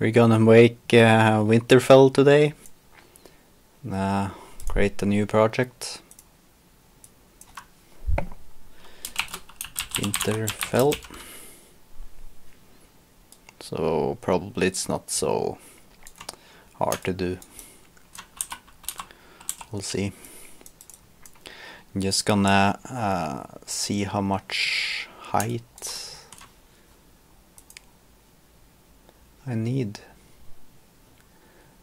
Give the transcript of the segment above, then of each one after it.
We're gonna make uh, Winterfell today. Uh, create a new project. Winterfell. So probably it's not so hard to do. We'll see. I'm just gonna uh, see how much height I need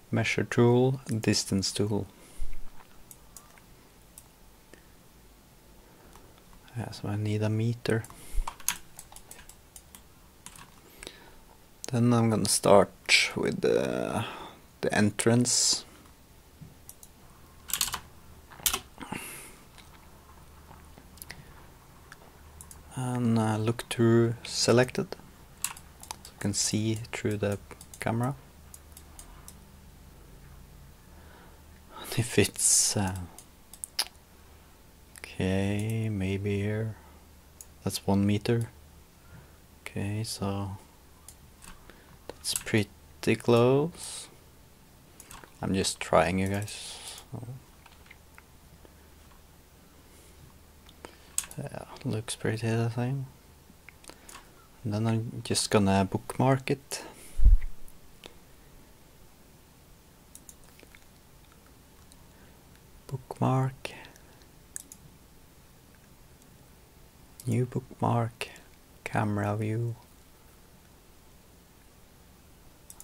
measure tool, distance tool. Yeah, so I need a meter. Then I'm gonna start with the, the entrance. And uh, look through selected can see through the camera. if it's uh, okay, maybe here. That's one meter. Okay, so that's pretty close. I'm just trying, you guys. So. Yeah, looks pretty the same. And then I'm just gonna bookmark it. Bookmark. New bookmark. Camera view.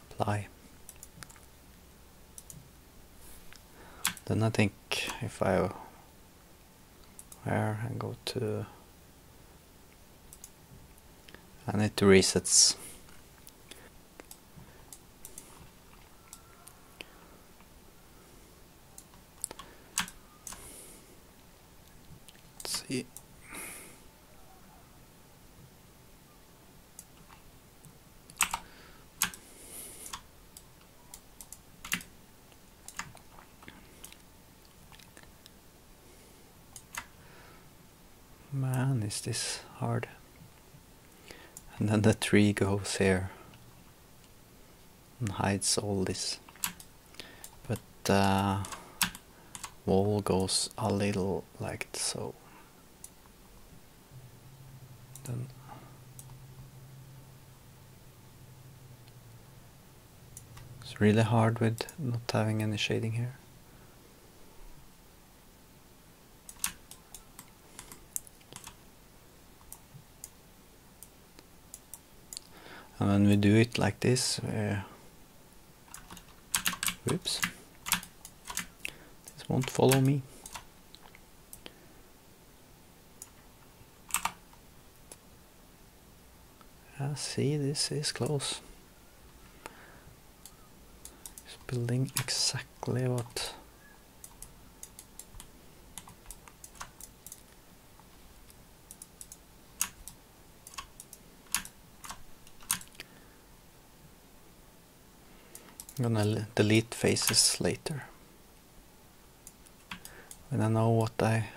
Apply. Then I think if I where I go to and it resets. Let's see. Man, is this hard? And then the tree goes here and hides all this. But uh, wall goes a little like so. Then it's really hard with not having any shading here and when we do it like this uh, whoops. This won't follow me. Yeah, see this is close. It's building exactly what I'm gonna delete faces later when I know what I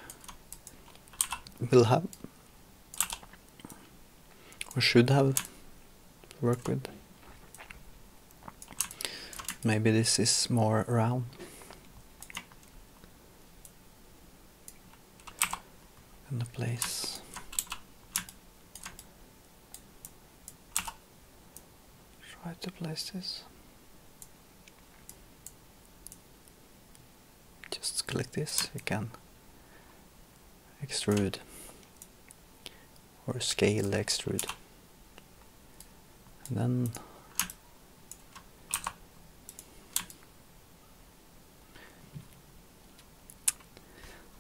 will have or should have to work with. Maybe this is more round. In the place. Try to place this. Click this can extrude. Or scale extrude. And then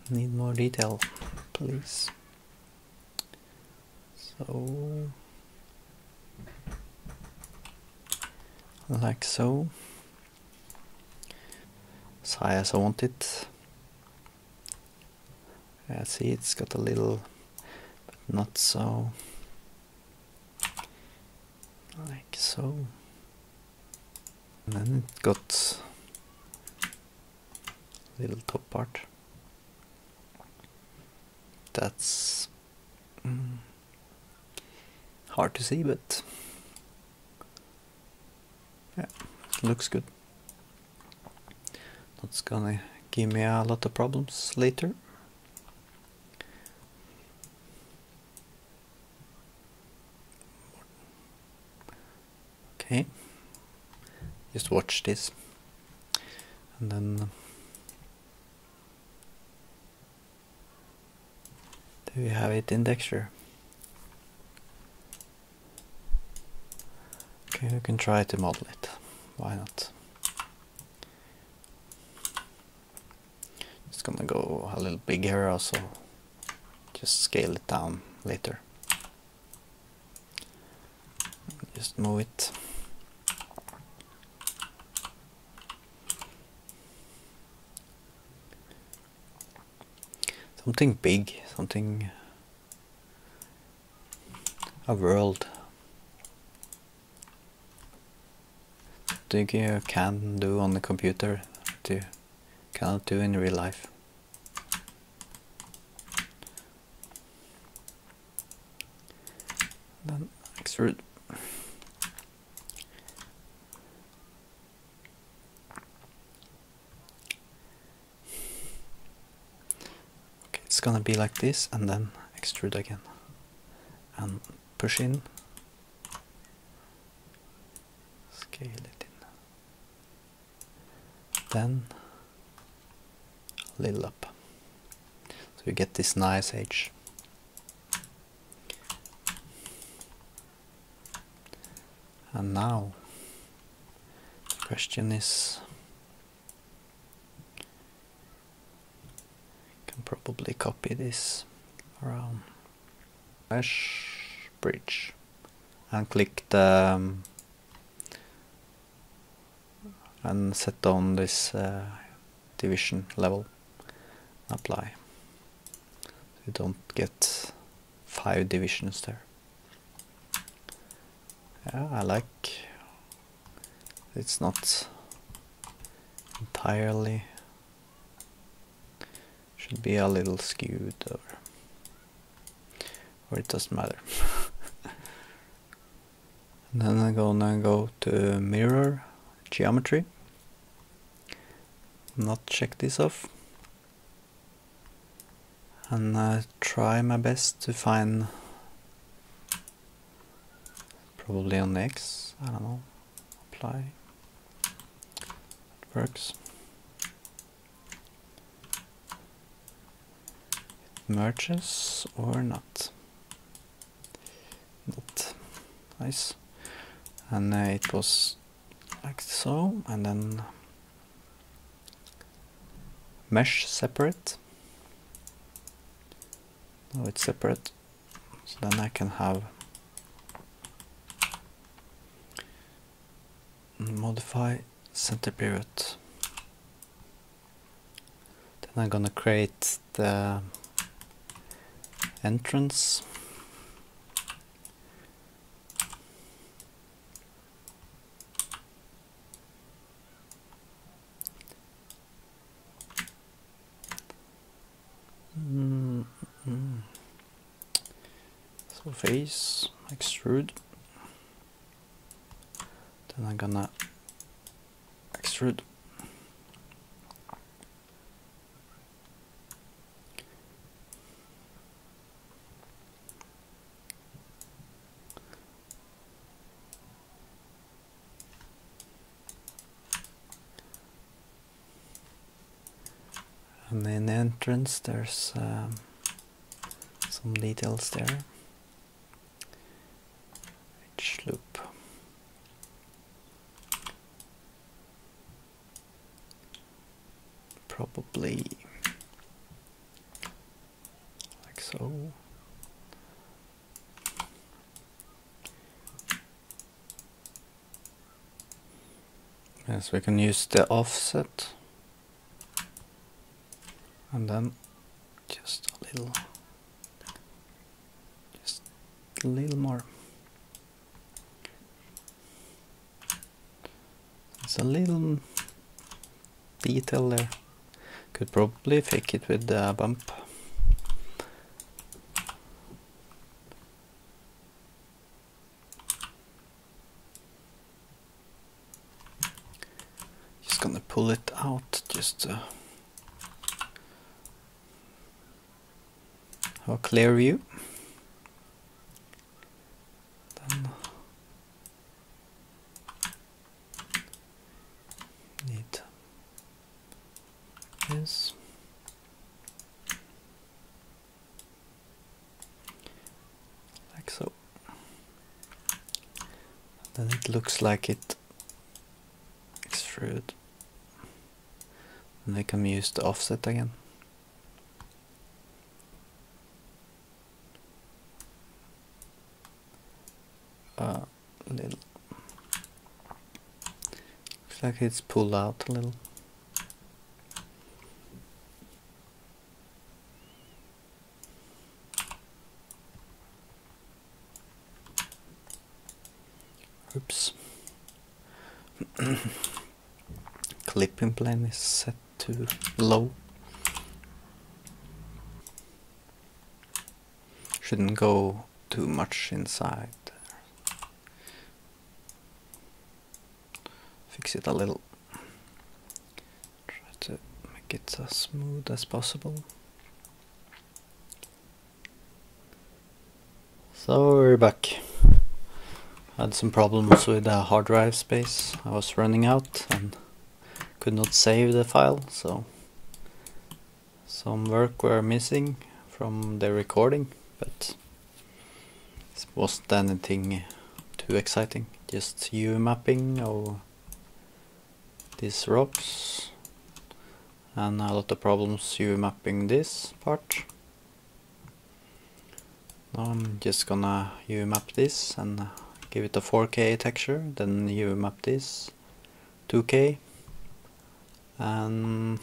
need more detail please. So like so as high as I want it yeah, see it's got a little, but not so, like so. And then it got little top part. That's mm, hard to see, but Yeah, looks good. That's gonna give me a lot of problems later. Okay, just watch this and then uh, we have it in Dexter? Okay, we can try to model it. Why not? Gonna go a little bigger also. Just scale it down later. Just move it. Something big, something a world. Think you can do on the computer that you cannot do in real life. Then extrude. Okay, it's gonna be like this and then extrude again. And push in. Scale it in. Then a little up. So you get this nice edge and now the question is can probably copy this around mesh bridge and click the um, and set on this uh, division level apply. You don't get five divisions there yeah I like it's not entirely should be a little skewed or or it doesn't matter. And then I'm gonna go to mirror geometry. Not check this off. And uh, try my best to find probably on X. I don't know. Apply. It works. It merges or not. Not. Nice. And uh, it was like so and then mesh separate. Now it's separate. So then I can have modify center pivot then I'm gonna create the entrance Mm, mm. So face, extrude. Then I'm gonna extrude. And in the entrance there's um, some details there. Edge loop. Probably like so. Yes, we can use the offset. And then just a little just a little more. It's a little detail there. Could probably fake it with the bump just uh, clear view. Then need this. Like so. Then it looks like it extrude. And I can use the offset again. A little. Looks like it's pulled out a little. Oops. Clipping plane is set to low. Shouldn't go too much inside. Fix it a little. Try to make it as smooth as possible. So we're back had some problems with the hard drive space. I was running out and could not save the file, so some work were missing from the recording, but it wasn't anything too exciting. Just U mapping of these rocks and a lot of problems U mapping this part. Now I'm just gonna U map this and give it a 4K texture, then you map this 2K and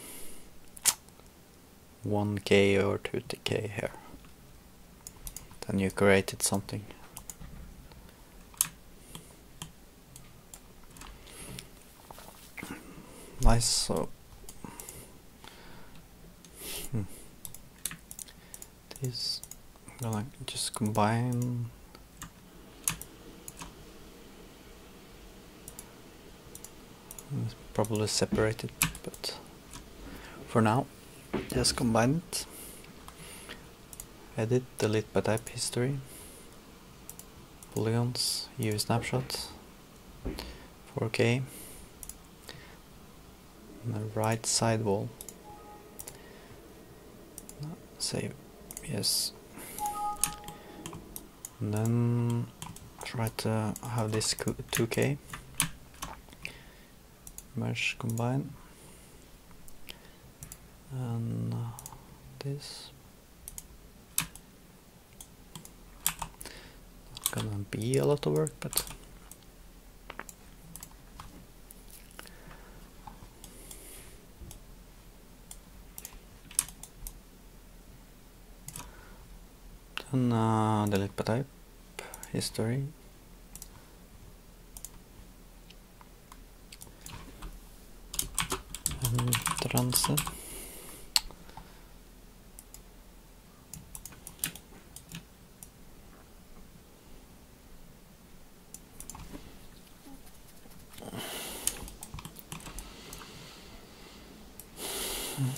1K or 2K here. Then you created something. Nice, so hmm. gonna just combine probably separated, but for now, just combine it. Edit, delete by type history, polygons, UV snapshot, 4K, the right side wall. Save, yes. And then try to have this 2K merge combine and uh, this. Gonna be a lot of work but. Then uh, delete by type history transe. I'm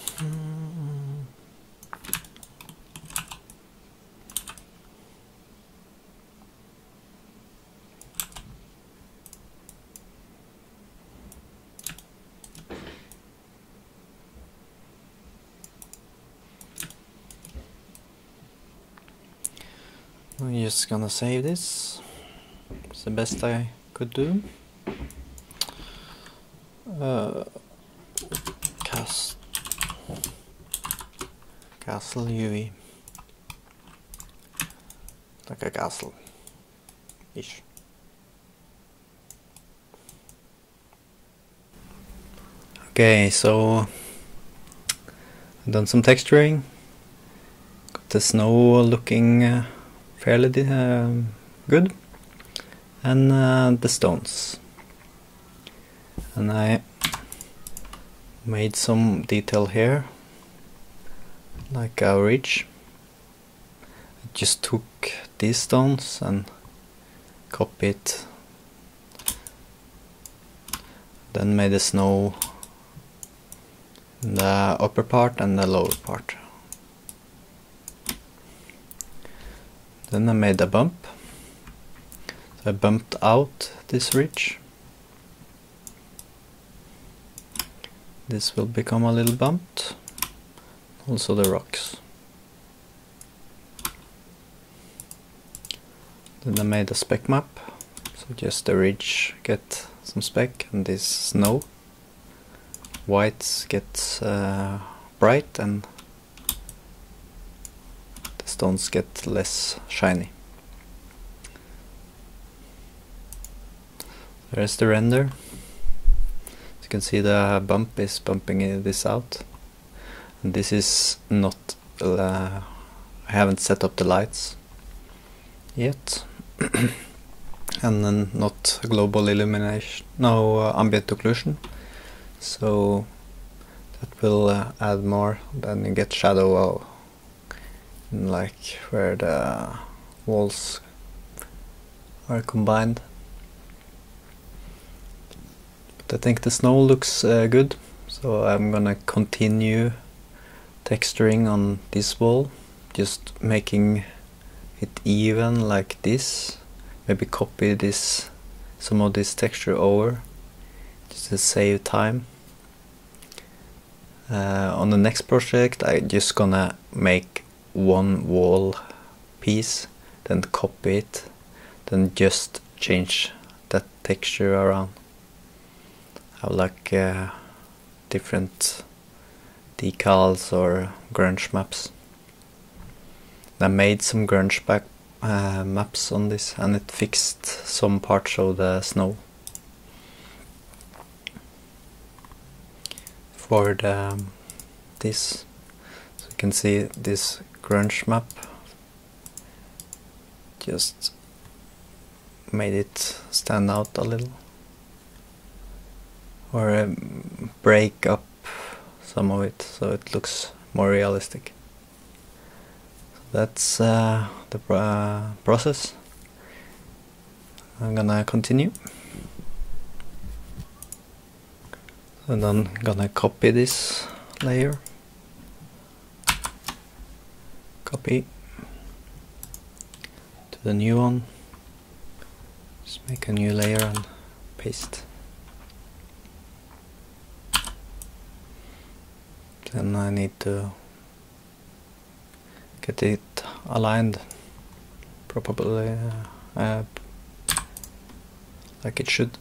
just gonna save this. It's the best I could do. Uh, cast castle UV like a castle ish. Okay, so I've done some texturing. Got the snow looking uh, fairly uh, good and uh, the stones and I made some detail here like a ridge I just took these stones and copied then made the snow the upper part and the lower part. Then I made a bump. So I bumped out this ridge. This will become a little bumped. Also the rocks. Then I made a spec map. So just the ridge get some spec and this snow. Whites get uh, bright and the stones get less shiny. There's the render. As you can see the bump is bumping this out. This is not, uh, I haven't set up the lights yet. and then not global illumination, no uh, ambient occlusion. So that will uh, add more. Then you get shadow like where the walls are combined. But I think the snow looks uh, good, so I'm gonna continue texturing on this wall, just making it even like this. Maybe copy this some of this texture over just to save time. Uh, on the next project I just gonna make one wall piece then copy it then just change that texture around have like uh, different decals or grunge maps. I made some grunge back uh, maps on this and it fixed some parts of the snow. For the um, this so you can see this grunge map. Just made it stand out a little or um, break up some of it so it looks more realistic that's uh, the uh, process. I'm gonna continue. And then I'm gonna copy this layer. Copy to the new one. Just make a new layer and paste. Then I need to get it aligned properly uh, like it should